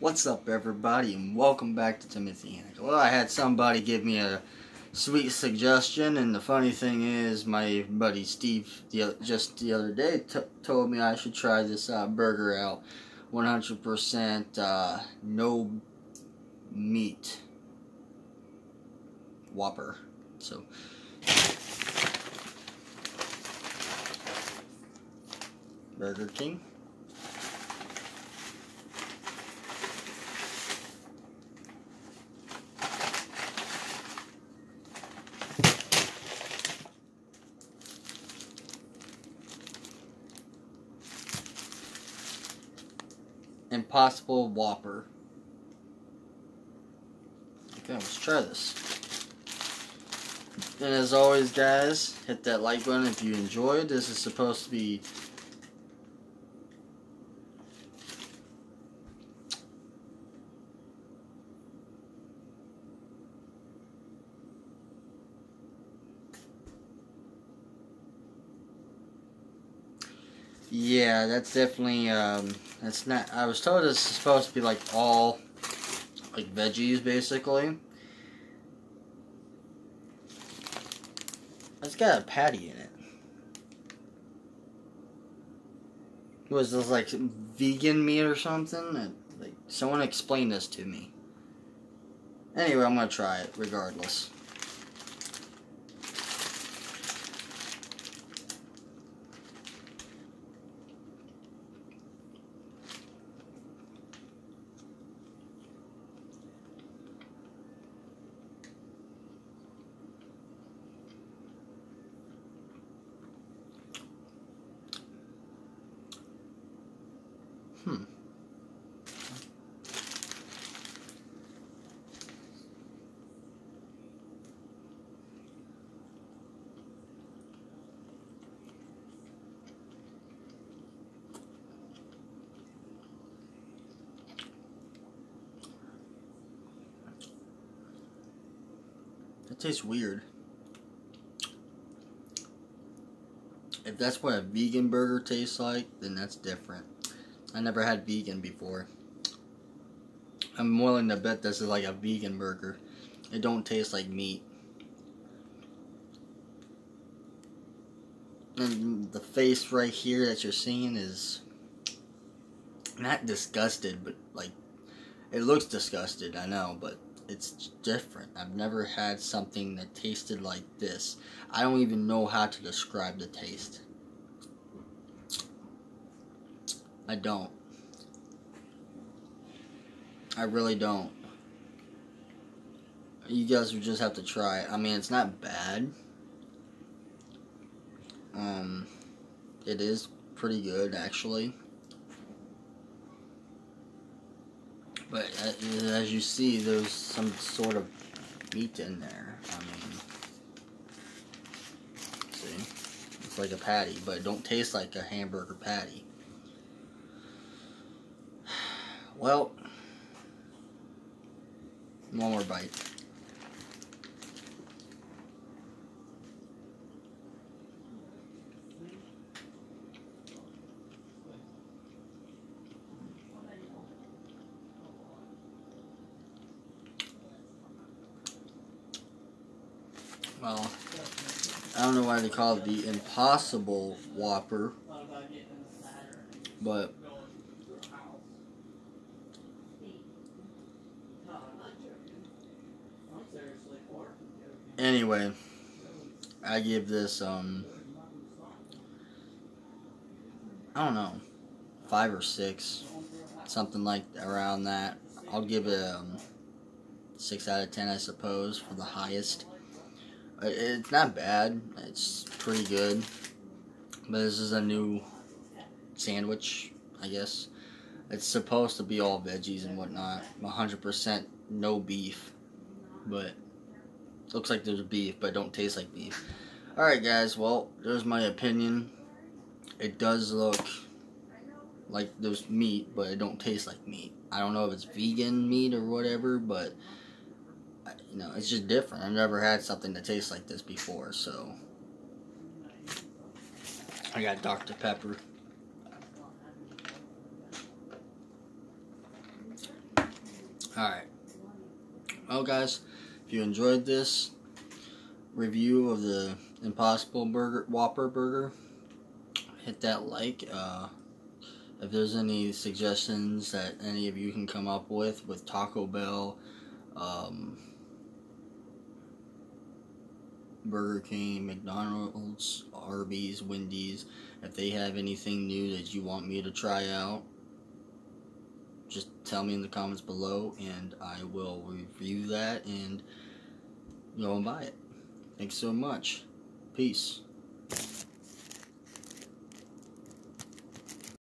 What's up, everybody, and welcome back to Timothy Hanick. Well, I had somebody give me a sweet suggestion, and the funny thing is, my buddy Steve the, just the other day told me I should try this uh, burger out. 100% uh, no meat Whopper. So. Burger King. Impossible Whopper. Okay, let's try this. And as always, guys, hit that like button if you enjoyed. This is supposed to be Yeah, that's definitely, um, that's not, I was told it's supposed to be like all, like veggies basically. It's got a patty in it. Was this like vegan meat or something? Like, someone explain this to me. Anyway, I'm gonna try it regardless. Hmm. That tastes weird. If that's what a vegan burger tastes like, then that's different. I never had vegan before. I'm willing to bet this is like a vegan burger. It don't taste like meat. And the face right here that you're seeing is not disgusted, but like it looks disgusted, I know, but it's different. I've never had something that tasted like this. I don't even know how to describe the taste. I don't. I really don't. You guys would just have to try. I mean, it's not bad. Um, it is pretty good, actually. But uh, as you see, there's some sort of meat in there. I mean, see? It's like a patty, but don't taste like a hamburger patty. Well, one more bite. Well, I don't know why they call it the Impossible Whopper, but Anyway, I give this, um, I don't know, five or six, something like around that. I'll give it um, six out of ten, I suppose, for the highest. It's not bad. It's pretty good. But this is a new sandwich, I guess. It's supposed to be all veggies and whatnot. 100% no beef. But Looks like there's beef, but don't taste like beef. Alright guys, well, there's my opinion. It does look like there's meat, but it don't taste like meat. I don't know if it's vegan meat or whatever, but you know, it's just different. I've never had something that tastes like this before, so I got Dr. Pepper. Alright. Well, guys, if you enjoyed this review of the Impossible Burger Whopper Burger, hit that like. Uh, if there's any suggestions that any of you can come up with with Taco Bell, um, Burger King, McDonald's, Arby's, Wendy's, if they have anything new that you want me to try out, just tell me in the comments below and I will review that and go and buy it. Thanks so much. Peace.